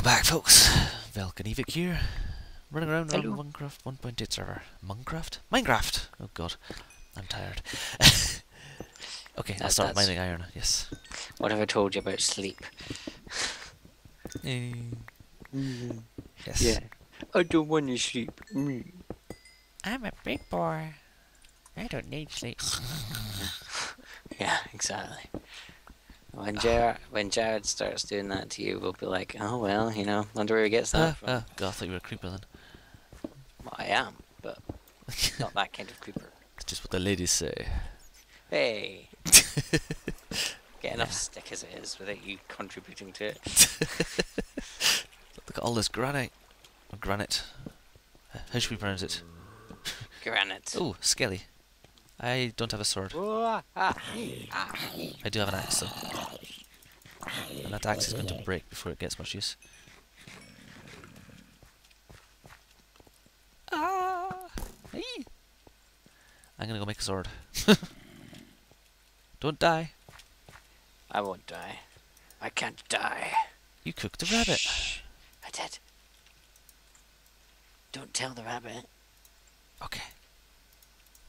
Welcome back, folks. Velkairiwyth here, running around Hello. on Minecraft 1.8 server. Minecraft? Minecraft! Oh god, I'm tired. okay, I'll That- start mining iron, yes. What have I told you about sleep? Eh, yes. Yeah. I don't want to sleep. I'm a big boy. I don't need sleep. Yeah, exactly. When Jared, when Jared starts doing that to you, we'll be like, oh well, you know, wonder where he gets that from. ah, God, I thought you were a creeper then. Well, I am, but not that kind of creeper. It's just what the ladies say. Hey, get enough stick as it is without you contributing to it. Look at all this granite. Or granite. How should we pronounce it? Granite. Oh, skelly. I don't have a sword. I do have an axe though. And that axe is going to break before it gets much use. Ah! Hey! I'm gonna go make a sword. Don't die. I won't die. I can't die. You cooked the rabbit. I did. Don't tell the rabbit. Okay.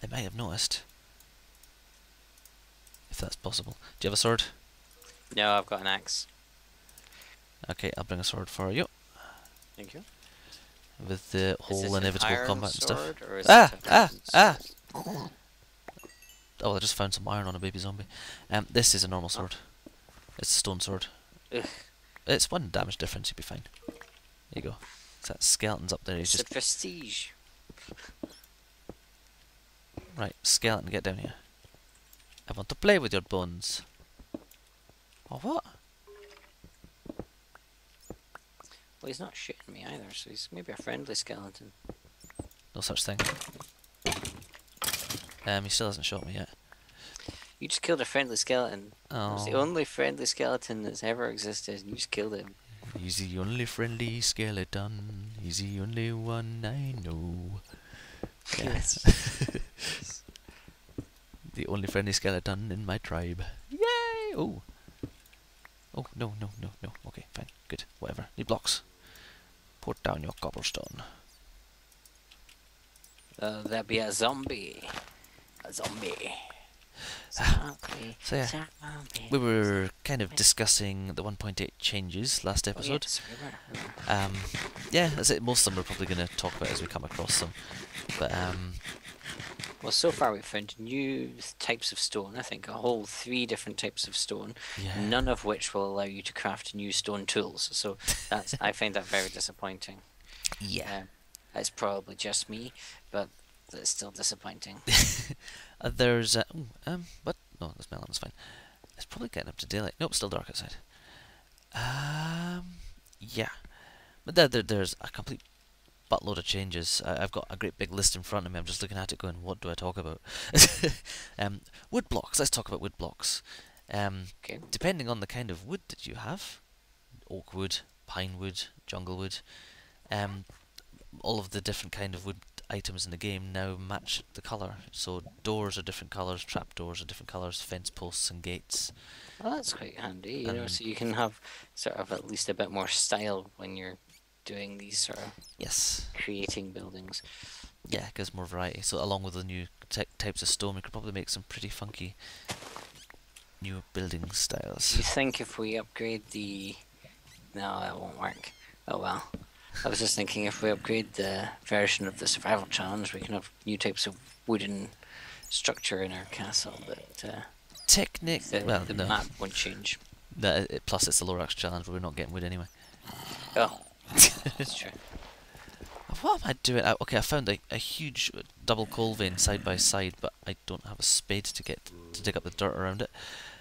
They may have noticed. If that's possible. Do you have a sword? No, I've got an axe. Okay, I'll bring a sword for you. Thank you. With the whole inevitable combat and stuff. sword, or is Ah! Ah! Ah! Oh, I just found some iron on a baby zombie. Um, this is a normal sword. It's a stone sword. Ugh. It's one damage difference, you'll be fine. There you go. So that skeleton's up there, he's It's a just... prestige. Right, skeleton, get down here. I want to play with your bones. Oh, what? Well, he's not shooting me either, so he's maybe a friendly skeleton. No such thing. Um, he still hasn't shot me yet. You just killed a friendly skeleton. It was the Oh, only friendly skeleton that's ever existed, and you just killed him. he's the only friendly skeleton. He's the only one I know. Yes. the only friendly skeleton in my tribe. Yay! Oh. Oh, no, no, no, no. Okay, fine. Good. Whatever. Need blocks. Put down your cobblestone. Uh, that'd be a zombie. A zombie. Ah, Zombie. so yeah, Zombie. We were kind of discussing the 1.8 changes last Oh, episode. yes, we were, we were. Um, yeah, that's it. Most of them we're probably going to talk about as we come across them. But um, Well, so far we've found new types of stone. I think a whole three different types of stone. yeah, None of which will allow you to craft new stone tools. So that's I find that very disappointing. yeah. Um, it's probably just me, but it's still disappointing. Uh, there's uh, ooh, um, what? No, this melon is fine. It's probably getting up to daylight. Nope, still dark outside. Um, yeah, but there, there there's a complete buttload of changes. I, I've got a great big list in front of me. I'm just looking at it, going, what do I talk about? um, wood blocks. Let's talk about wood blocks. Um, Okay. depending on the kind of wood that you have, oak wood, pine wood, jungle wood, um, all of the different kind of wood items in the game now match the colour. So doors are different colours, trap doors are different colours, fence posts and gates. Well, that's quite handy, you know, Um, so you can have sort of at least a bit more style when you're doing these sort of Yes, creating buildings. yeah, it gives more variety. So along with the new ty- types of stone, we could probably make some pretty funky new building styles. you think if we upgrade the... No, that won't work. Oh well. I was just thinking if we upgrade the version of the survival challenge, we can have new types of wooden structure in our castle, but uh, Technic, the, well, the no, map won't change. no, it- plus it's the Lorax challenge where we're not getting wood anyway. Oh, that's true. What am I doing? I, okay, I found a, a huge uh, double coal vein side by side, but I don't have a spade to get to dig up the dirt around it,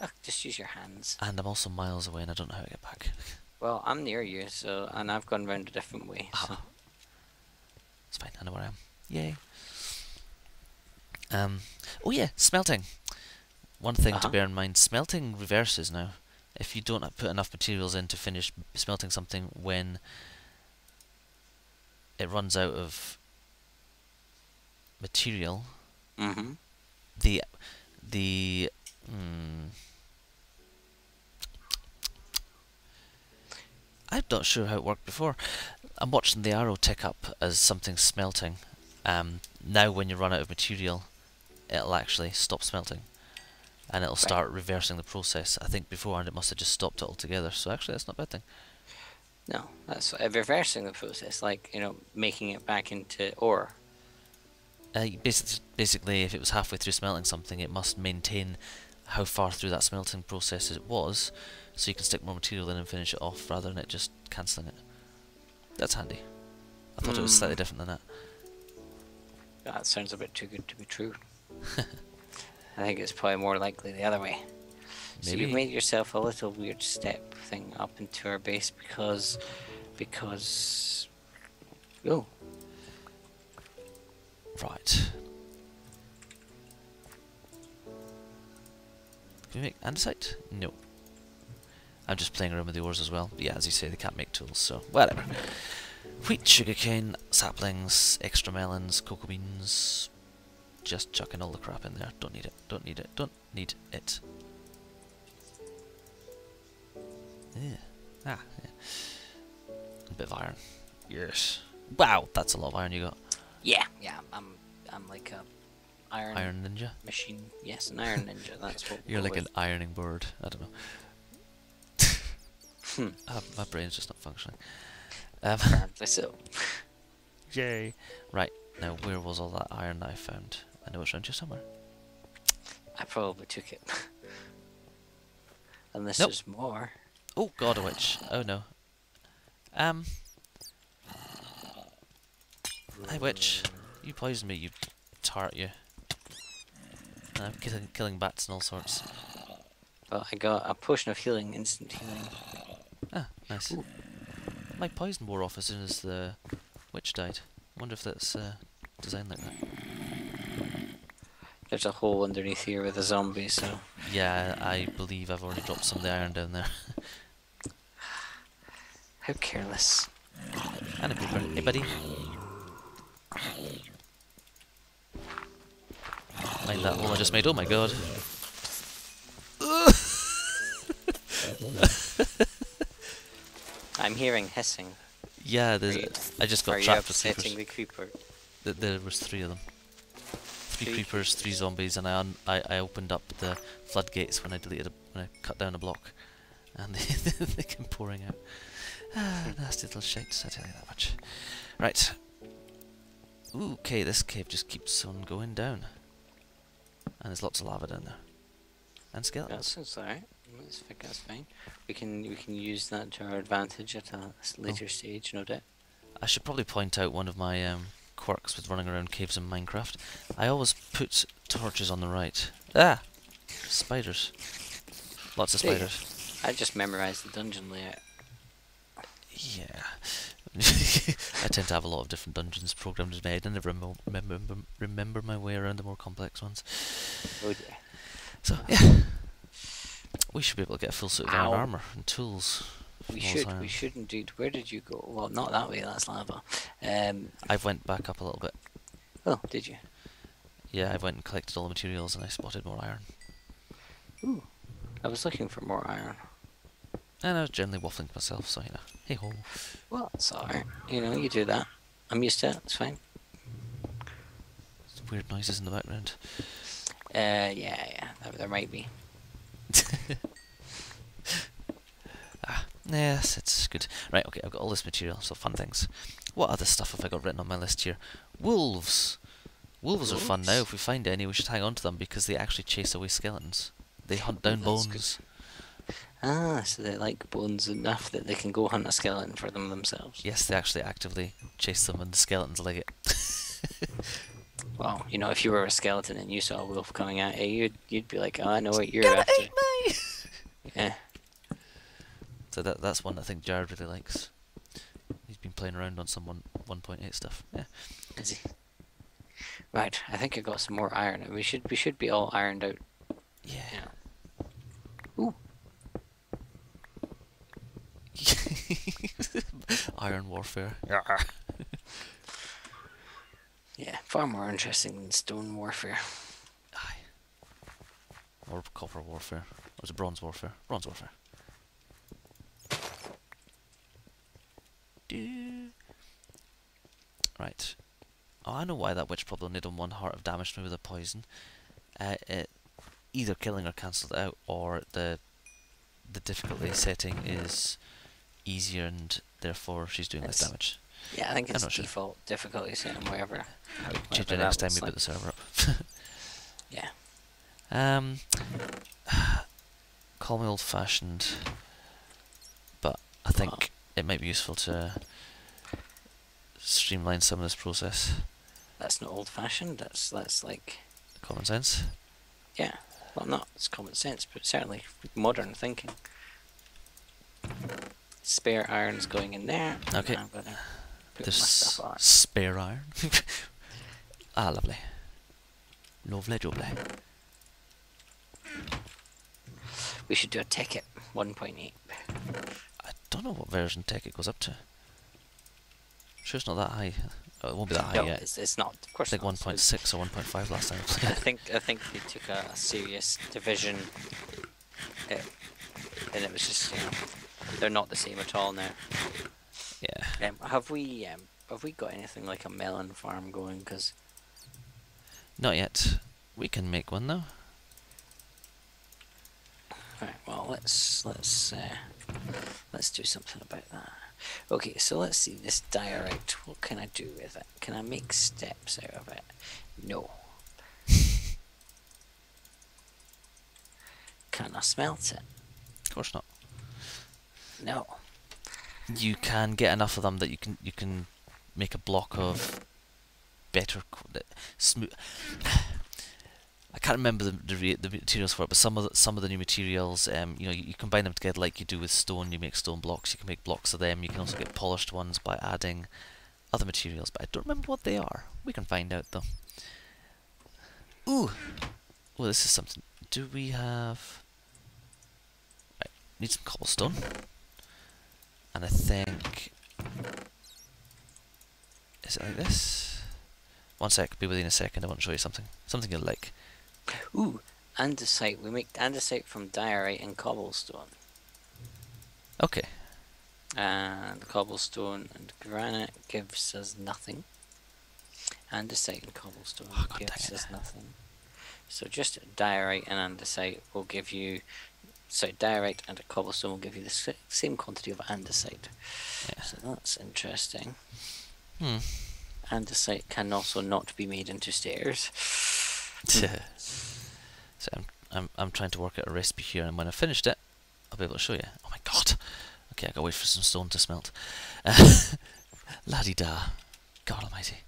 Oh, just use your hands. and I'm also miles away, and I don't know how to get back. Well, I'm near you, so and I've gone round a different way. So. Ah. It's fine. I know where I am. Yay. Um. Oh yeah, smelting. One thing to Uh-huh. bear in mind: smelting reverses now. If you don't put enough materials in to finish smelting something, when it runs out of material, Mm-hmm. the the mm, I'm not sure how it worked before. I'm watching the arrow tick up as something's smelting. Um, now when you run out of material, it'll actually stop smelting. And it'll Right. start reversing the process. I think beforehand it must have just stopped it altogether. So actually that's not a bad thing. No, that's reversing the process, like you know, making it back into ore. Uh, basically, basically, if it was halfway through smelting something, it must maintain how far through that smelting process it was, so you can stick more material in and finish it off, rather than it just cancelling it. That's handy. I thought it was slightly Mm. different than that. That sounds a bit too good to be true. I think it's probably more likely the other way. So you've made yourself a little weird step thing up into our base because, because, oh, Right. Can we make andesite? No. I'm just playing around with the ores as well. Yeah, as you say, they can't make tools, so whatever. Wheat, sugarcane, saplings, extra melons, cocoa beans. Just chucking all the crap in there. Don't need it. Don't need it. Don't need it. Yeah. Ah, yeah. A bit of iron. Yes. Wow, that's a lot of iron you got. yeah, yeah, I'm, I'm like a iron, Iron ninja. machine. Yes, an iron ninja. That's what You're like go an ironing board. I don't know. Hmm. Uh, my brain's just not functioning. Um, with. Apparently so. yay! Right now, where was all that iron that I found? I know it's around here somewhere. I probably took it. Unless Nope. there's more. Oh God, a witch! Oh no. Um. Hi, witch. You poisoned me, you tart, you. And I'm killing, killing bats and all sorts. Well, I got a potion of healing, instant healing. Ah, nice. My poison wore off as soon as the witch died. wonder if that's uh, designed like that. There's a hole underneath here with a zombie, so Yeah, I believe I've already dropped some of the iron down there. how careless. and a creeper. Hey, buddy. Mind that hole I just made. Oh my god. I'm hearing hissing. Yeah, there's, you, I just got trapped with creepers. the creeper? Th- There was three of them. Three Three creepers, three zombies, and I, un I I opened up the floodgates when I deleted a, when I cut down a block, and they they came pouring out. Ah, nasty little shites, I tell you that much. Right. Ooh, okay, this cave just keeps on going down, and there's lots of lava down there, and That skeletons. sounds alright. That's, that's fine. We can we can use that to our advantage at a Oh. later stage, no doubt. I should probably point out one of my um, quirks with running around caves in Minecraft. I always put torches on the right. Ah! Spiders. Lots of There you go. spiders. I just memorized the dungeon layout. Yeah. I tend to have a lot of different dungeons programmed in my head. I never remember, remember my way around the more complex ones. Oh dear. So, yeah. We should be able to get a full suit of iron armour and tools. We from all this should iron. we should indeed. Where did you go? Well, not that way. That's lava. Um. I've went back up a little bit. Oh, did you? Yeah, I went and collected all the materials and I spotted more iron. Ooh. I was looking for more iron. And I was generally waffling to myself, so you know. Hey ho. Well, it's alright. You know, you do that. I'm used to it. It's fine. Weird noises in the background. Uh, yeah, yeah. There, there might be. Ah, yes, it's good. Right, okay, I've got all this material, so fun things. What other stuff have I got written on my list here? Wolves! Wolves are fun now. If we find any, we should hang on to them because they actually chase away skeletons. They hunt down That's good. Ah, so they like bones enough that they can go hunt a skeleton for them themselves. Yes, they actually actively chase them, and the skeletons like it. Well, you know, if you were a skeleton and you saw a wolf coming at you, you'd, you'd be like, oh, I know what you're after. eat me! Yeah. So that that's one I think Jared really likes. He's been playing around on some one 1.8 stuff. Yeah. Is he? Right, I think I got some more iron. We should we should be all ironed out. Yeah. Yeah. Ooh. Iron warfare. Yeah, far more interesting than stone warfare. Aye. Or copper warfare. Or was it bronze warfare? Bronze warfare. Right. Oh, I know why that witch probably only done one heart of damage to me with a poison. Uh, it either killing or cancelled out, or the the difficulty setting is easier, and therefore she's doing less damage. Yeah, I think I'm it's not sure. default difficulty setting wherever. Change whatever it that next time looks we like. put the server up. Yeah. Um, call me old-fashioned, but I think Well- it might be useful to streamline some of this process. That's not old fashioned. That's that's like Common sense. yeah. Well, not it's common sense, but certainly modern thinking. Spare irons going in there. Okay. I'm gonna put my stuff on. spare iron. ah, lovely. Lovely jubbly. We should do a ticket 1.8. I don't know what version ticket it goes up to. Sure, it's not that high. Oh, it won't be that high no, yet. it's, it's not. Of course It's like not. 1.6 or 1.5 last time I I think I think they took a, a serious division, uh, and it was just you know they're not the same at all now. yeah. Um, have we um, have we got anything like a melon farm going? Because Not yet. We can make one though. right, well let's let's uh, let's do something about that. Okay, so let's see this diorite. What can I do with it? Can I make steps out of it? No. Can I smelt it? Of course not. No. You can get enough of them that you can you can make a block of better smooth. I can't remember the the, the materials for it, but some of the, some of the new materials, um, you know, you, you combine them together like you do with stone. You make stone blocks. You can make blocks of them. You can also get polished ones by adding other materials, but I don't remember what they are. We can find out though. Ooh, well, this is something. Do we have? Right, need some cobblestone, and I think is it like this? One sec, be within a second. I want to show you something. Something you'll like. Ooh, andesite. We make andesite from diorite and cobblestone. Okay. And cobblestone and granite gives us nothing. Andesite and cobblestone Oh, gives us nothing. So just diorite and andesite will give you. So diorite and a cobblestone will give you the same quantity of andesite. Yeah. So that's interesting. Hmm. Andesite can also not be made into stairs. so I'm, I'm I'm trying to work out a recipe here, and when I've finished it, I'll be able to show you. Oh my god! Okay, I gotta wait for some stone to smelt. La di da. God Almighty.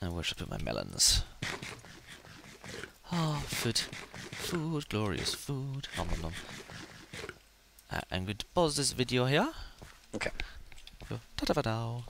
And where should I put my melons? Oh, food, food, glorious food. Nom nom nom. Uh, I'm going to pause this video here. Okay. Ta-da-da-dow.